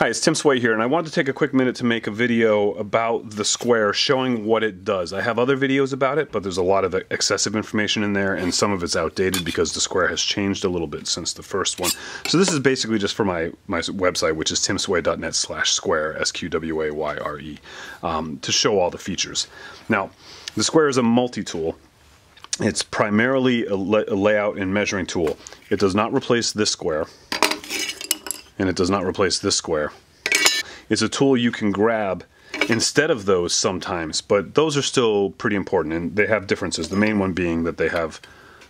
Hi, it's Tim Sway here, and I wanted to take a quick minute to make a video about the SqWAYre showing what it does. I have other videos about it, but there's a lot of excessive information in there, and some of it's outdated because the SqWAYre has changed a little bit since the first one. So this is basically just for my, my website, which is timsway.net slash SqWAYre, S-Q-W-A-Y-R-E, um, to show all the features. Now, the SqWAYre is a multi-tool. It's primarily a, a layout and measuring tool. It does not replace this square and it does not replace this square. It's a tool you can grab instead of those sometimes, but those are still pretty important and they have differences. The main one being that they have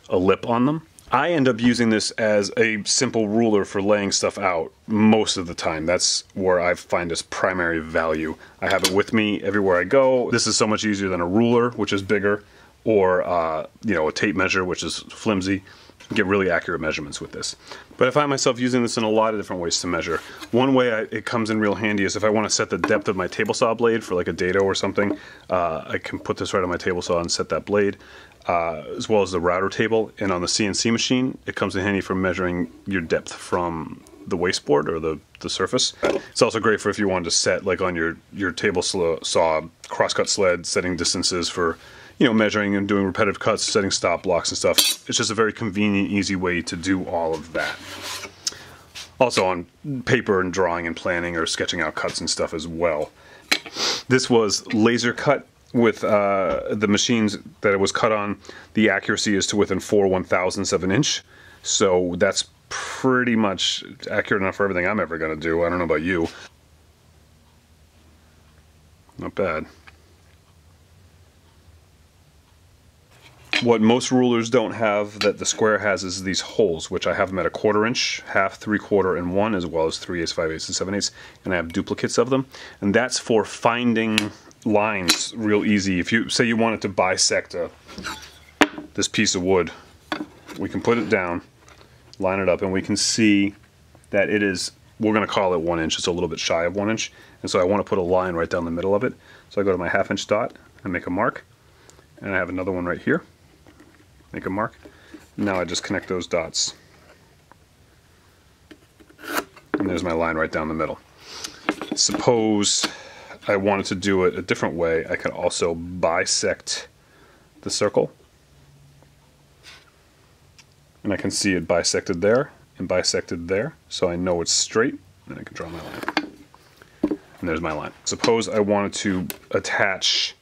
a lip on them. I end up using this as a simple ruler for laying stuff out most of the time. That's where I find its primary value. I have it with me everywhere I go. This is so much easier than a ruler, which is bigger, or uh, you know a tape measure, which is flimsy get really accurate measurements with this. But I find myself using this in a lot of different ways to measure. One way I, it comes in real handy is if I want to set the depth of my table saw blade for like a dado or something, uh, I can put this right on my table saw and set that blade. Uh, as well as the router table and on the CNC machine it comes in handy for measuring your depth from the wasteboard or the, the surface. It's also great for if you wanted to set like on your, your table saw crosscut sled setting distances for you know, measuring and doing repetitive cuts, setting stop blocks and stuff. It's just a very convenient, easy way to do all of that. Also on paper and drawing and planning or sketching out cuts and stuff as well. This was laser cut with uh, the machines that it was cut on. The accuracy is to within four one thousandths of an inch. So that's pretty much accurate enough for everything I'm ever going to do. I don't know about you. Not bad. What most rulers don't have that the SqWAYre has is these holes, which I have them at a quarter inch, half, three quarter, and one, as well as three eighths, five eighths, and seven eighths, and I have duplicates of them. And that's for finding lines real easy. If you say you wanted to bisect a, this piece of wood, we can put it down, line it up, and we can see that it is, we're going to call it one inch. It's a little bit shy of one inch. And so I want to put a line right down the middle of it. So I go to my half inch dot and make a mark. And I have another one right here make a mark. Now I just connect those dots. And there's my line right down the middle. Suppose I wanted to do it a different way, I could also bisect the circle. And I can see it bisected there and bisected there, so I know it's straight, and I can draw my line. And there's my line. Suppose I wanted to attach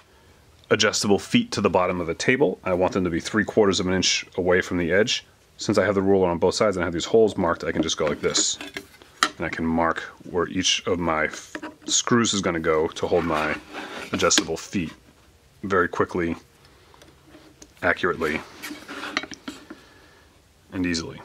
adjustable feet to the bottom of the table. I want them to be three quarters of an inch away from the edge. Since I have the ruler on both sides and I have these holes marked, I can just go like this. And I can mark where each of my screws is going to go to hold my adjustable feet very quickly, accurately, and easily.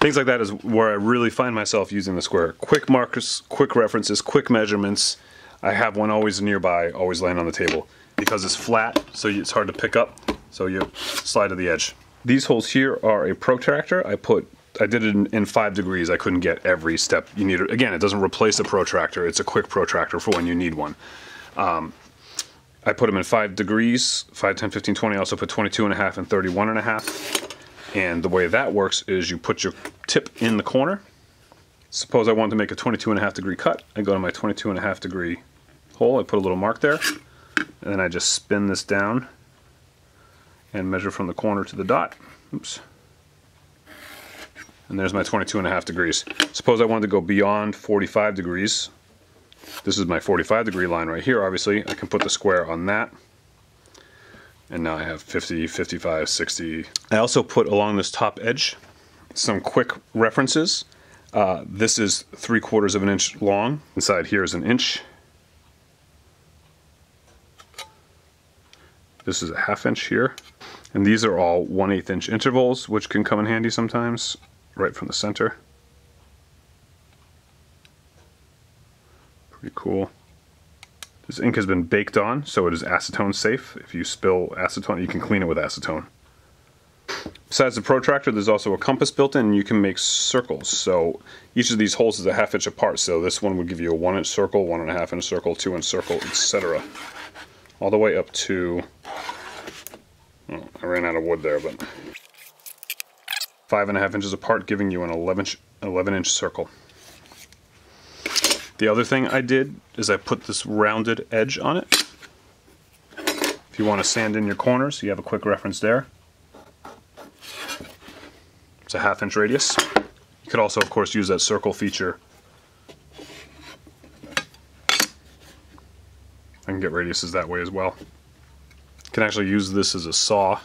Things like that is where I really find myself using the SqWAYre. Quick markers, quick references, quick measurements, I have one always nearby, always laying on the table. Because it's flat, so it's hard to pick up, so you slide to the edge. These holes here are a protractor. I put I did it in, in, five degrees. I couldn't get every step you need. Again, it doesn't replace a protractor. It's a quick protractor for when you need one. Um, I put them in five degrees, 5, 10, 15, 20. I also put 22 and a half and 31 and a half. And the way that works is you put your tip in the corner. Suppose I want to make a 22 and a half degree cut. I go to my 22 and a half degree hole, I put a little mark there, and then I just spin this down and measure from the corner to the dot. Oops. And there's my 22 and a half degrees. Suppose I wanted to go beyond 45 degrees. This is my 45 degree line right here, obviously. I can put the SqWAYre on that. And now I have 50, 55, 60. I also put along this top edge some quick references. Uh, this is three quarters of an inch long. Inside here is an inch. This is a half inch here. And these are all 1 8 inch intervals, which can come in handy sometimes, right from the center. Pretty cool. This ink has been baked on, so it is acetone safe. If you spill acetone, you can clean it with acetone. Besides the protractor, there's also a compass built in, and you can make circles. So each of these holes is a half inch apart. So this one would give you a one inch circle, one and a half inch circle, two inch circle, etc all the way up to, well, I ran out of wood there, but five and a half inches apart, giving you an 11 inch, an 11 inch circle. The other thing I did is I put this rounded edge on it. If you want to sand in your corners, you have a quick reference there. It's a half inch radius. You could also, of course, use that circle feature. I can get radiuses that way as well. You can actually use this as a saw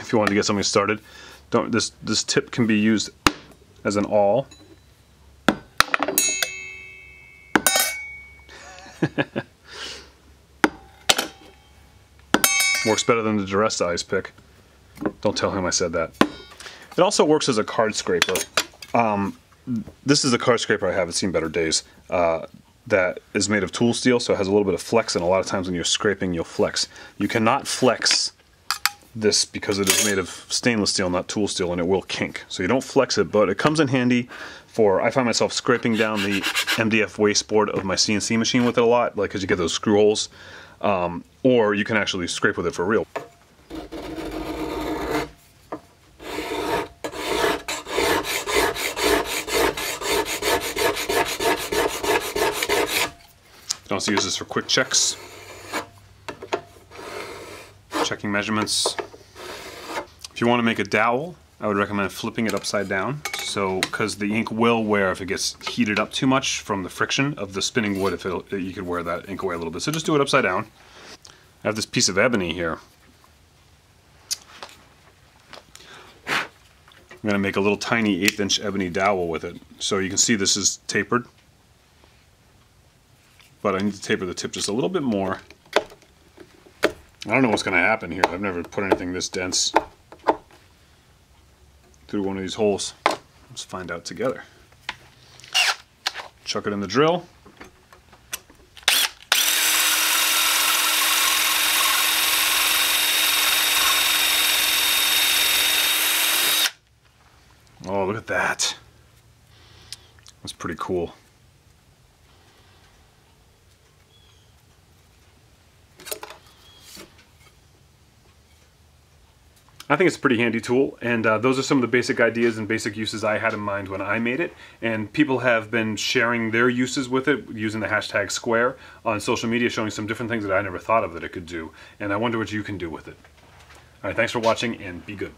if you wanted to get something started. Don't this this tip can be used as an awl. Works better than the Duresta ice pick. Don't tell him I said that. It also works as a card scraper. Um, this is the card scraper I have. It's seen better days. Uh, that is made of tool steel, so it has a little bit of flex, and a lot of times when you're scraping, you'll flex. You cannot flex this because it is made of stainless steel, not tool steel, and it will kink. So you don't flex it, but it comes in handy for, I find myself scraping down the MDF wasteboard of my CNC machine with it a lot, like because you get those screw holes, um, or you can actually scrape with it for real. Also use this for quick checks, checking measurements. If you want to make a dowel, I would recommend flipping it upside down. So, because the ink will wear if it gets heated up too much from the friction of the spinning wood, if you could wear that ink away a little bit. So just do it upside down. I have this piece of ebony here. I'm going to make a little tiny eighth inch ebony dowel with it. So you can see this is tapered but I need to taper the tip just a little bit more. I don't know what's going to happen here. I've never put anything this dense through one of these holes. Let's find out together. Chuck it in the drill. Oh, look at that. That's pretty cool. I think it's a pretty handy tool, and uh, those are some of the basic ideas and basic uses I had in mind when I made it. And people have been sharing their uses with it using the hashtag SqWAYre on social media, showing some different things that I never thought of that it could do. And I wonder what you can do with it. All right, thanks for watching, and be good.